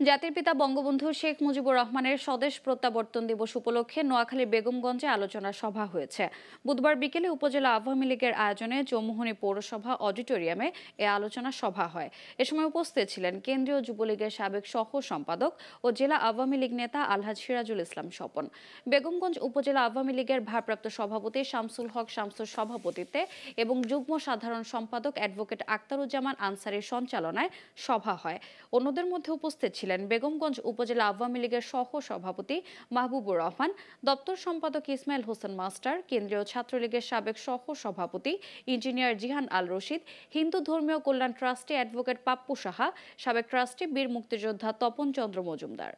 জাতির পিতা বঙ্গবন্ধু শেখ মুজিবুর রহমানের স্বদেশ প্রত্যাবর্তন দিবস উপলক্ষে নোয়াখালী বেগমগঞ্জে আলোচনা সভা হয়েছে। বুধবার বিকেলে উপজেলা আওয়ামী লীগের আয়োজনে চৌমুহনী পৌরসভা অডিটোরিয়ামে এ আলোচনা সভা হয়। এ সময় উপস্থিত ছিলেন কেন্দ্রীয় যুবলীগের সাবেক সহ সম্পাদক ও জেলা আওয়ামী লীগ নেতা আলহাজ সিরাজুল ইসলাম স্বপন। বেগমগঞ্জ উপজেলা আওয়ামী লীগের ভারপ্রাপ্ত সভাপতি শামসুল হক শামসুর সভাপতিত্বে এবং যুগ্ম সাধারণ সম্পাদক অ্যাডভোকেট আক্তারুজ্জামান আনসারির সঞ্চালনায় সভা হয়। অন্যদের মধ্যে উপস্থিত ছিলেন বেগমগঞ্জ উপজেলা আওয়ামী লীগের সহ সভাপতি মাহবুবুর রহমান, দপ্তর সম্পাদক ইসমাইল হোসেন মাস্টার, কেন্দ্রীয় ছাত্রলীগের সাবেক সহ সভাপতি ইঞ্জিনিয়ার জিহান আল রশিদ, হিন্দু ধর্মীয় কল্যাণ ট্রাস্টি অ্যাডভোকেট পাপ্পু সাহা, সাবেক ট্রাস্টি বীর মুক্তিযোদ্ধা তপন চন্দ্র মজুমদার।